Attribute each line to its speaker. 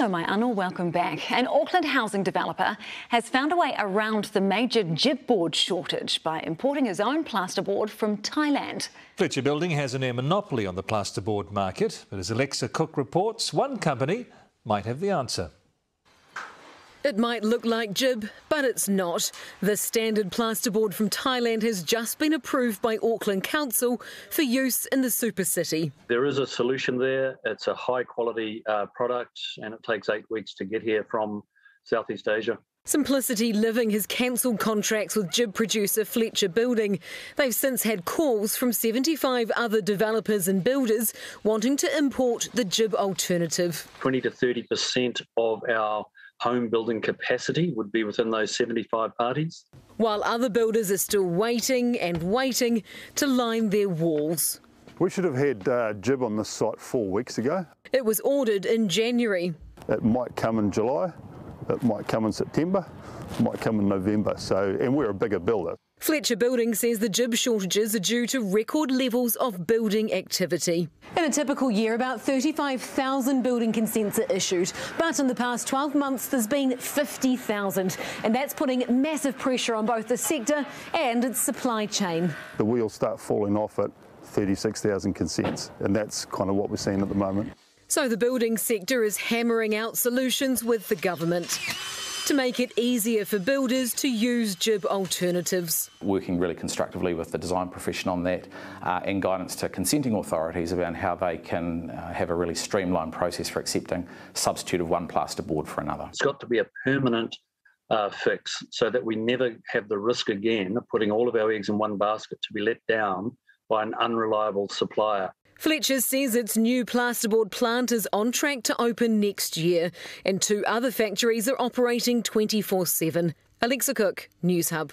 Speaker 1: No, my Anil, welcome back. An Auckland housing developer has found a way around the major GIB-board shortage by importing his own plasterboard from Thailand.
Speaker 2: Fletcher Building has a near monopoly on the plasterboard market, but as Alexa Cook reports, one company might have the answer.
Speaker 3: It might look like GIB, but it's not. The standard plasterboard from Thailand has just been approved by Auckland Council for use in the super city.
Speaker 4: There is a solution there. It's a high quality uh, product and it takes eight weeks to get here from Southeast Asia.
Speaker 3: Simplicity Living has cancelled contracts with GIB producer Fletcher Building. They've since had calls from 75 other developers and builders wanting to import the GIB alternative.
Speaker 4: 20 to 30% of our home building capacity would be within those 75 parties.
Speaker 3: While other builders are still waiting and waiting to line their walls.
Speaker 5: We should have had uh, GIB on this site four weeks ago.
Speaker 3: It was ordered in January.
Speaker 5: It might come in July, it might come in September, it might come in November. So, and we're a bigger builder.
Speaker 3: Fletcher Building says the GIB shortages are due to record levels of building activity. In a typical year, about 35,000 building consents are issued. But in the past 12 months, there's been 50,000. And that's putting massive pressure on both the sector and its supply chain.
Speaker 5: The wheels start falling off at 36,000 consents. And that's kind of what we're seeing at the moment.
Speaker 3: So the building sector is hammering out solutions with the government to make it easier for builders to use GIB alternatives.
Speaker 6: Working really constructively with the design profession on that uh, and guidance to consenting authorities about how they can uh, have a really streamlined process for accepting substitute of one plasterboard for another.
Speaker 4: It's got to be a permanent uh, fix so that we never have the risk again of putting all of our eggs in one basket to be let down by an unreliable supplier.
Speaker 3: Fletcher says its new plasterboard plant is on track to open next year, and two other factories are operating 24 7. Alexa Cook, Newshub.